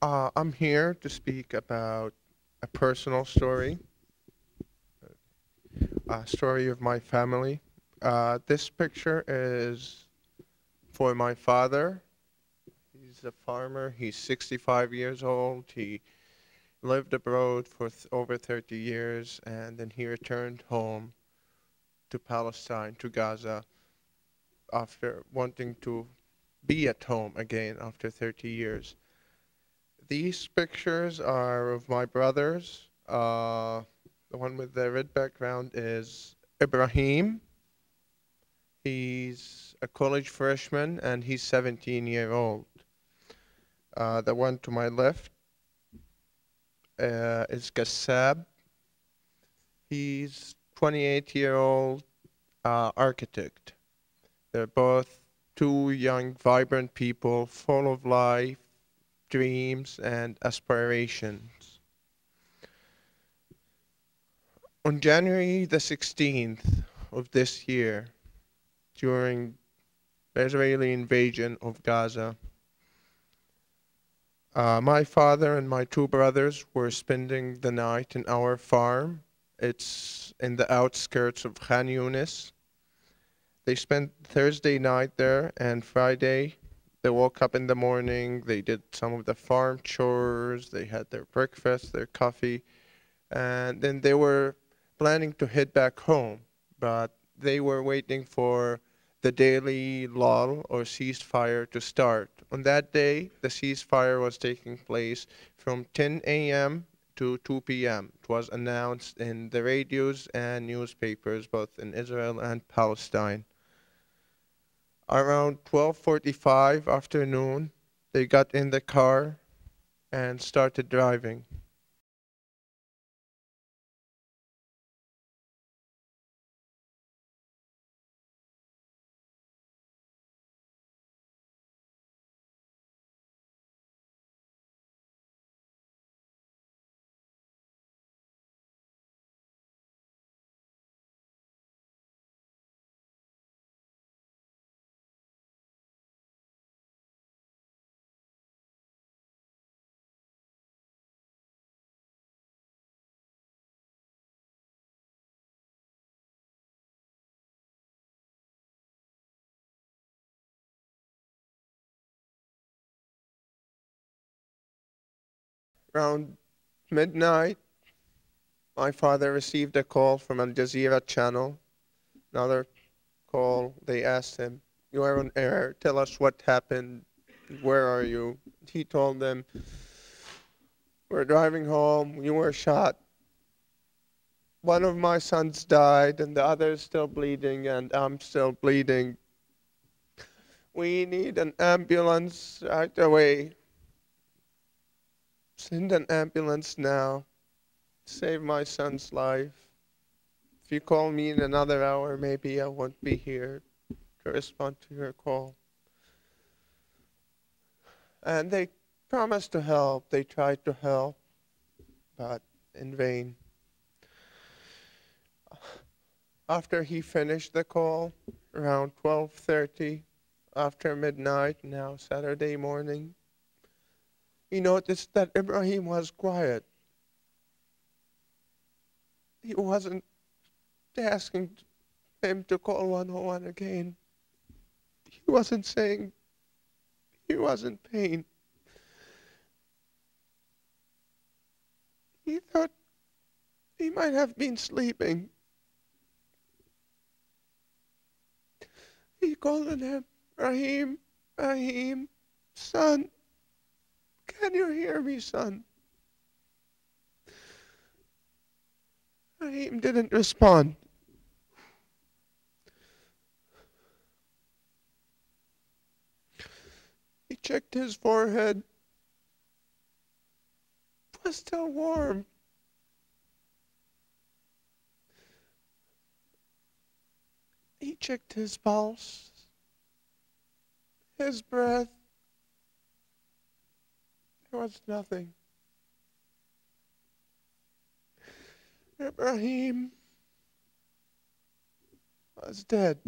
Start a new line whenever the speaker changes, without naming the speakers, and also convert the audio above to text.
Uh, I'm here to speak about a personal story, a story of my family. Uh, this picture is for my father. He's a farmer. He's 65 years old. He lived abroad for th- over 30 years and then he returned home to Palestine, to Gaza, after wanting to be at home again after 30 years. These pictures are of my brothers. Uh, the one with the red background is Ibrahim. He's a college freshman and he's 17 year old. Uh, the one to my left uh, is Gassab. He's 28 year old uh, architect. They're both two young, vibrant people full of life, dreams, and aspirations. On January the 16th of this year, during the Israeli invasion of Gaza, uh, my father and my two brothers were spending the night in our farm. It's in the outskirts of Khan Yunis. They spent Thursday night there and Friday. They woke up in the morning. They did some of the farm chores. They had their breakfast, their coffee, and then they were planning to head back home. But they were waiting for the daily lull or ceasefire to start. On that day, the ceasefire was taking place from 10 a.m. to 2 p.m. It was announced in the radios and newspapers, both in Israel and Palestine. Around 12:45 afternoon, they got in the car and started driving. Around midnight, my father received a call from Al Jazeera channel. Another call, they asked him, You are on air, tell us what happened, where are you? He told them, We're driving home, you were shot. One of my sons died, and the other is still bleeding, and I'm still bleeding. We need an ambulance right away. Send an ambulance now. Save my son's life. If you call me in another hour, maybe I won't be here to respond to your call. And they promised to help. They tried to help, but in vain. After he finished the call, around 12:30, after midnight, now Saturday morning, he noticed that Ibrahim was quiet. He wasn't asking him to call 101 again. He wasn't saying he was in pain. He thought he might have been sleeping. He called on him, Rahim, Rahim, son. Can you hear me, son? Rahim didn't respond. He checked his forehead. It was still warm. He checked his pulse, his breath. Was nothing. Ibrahim was dead.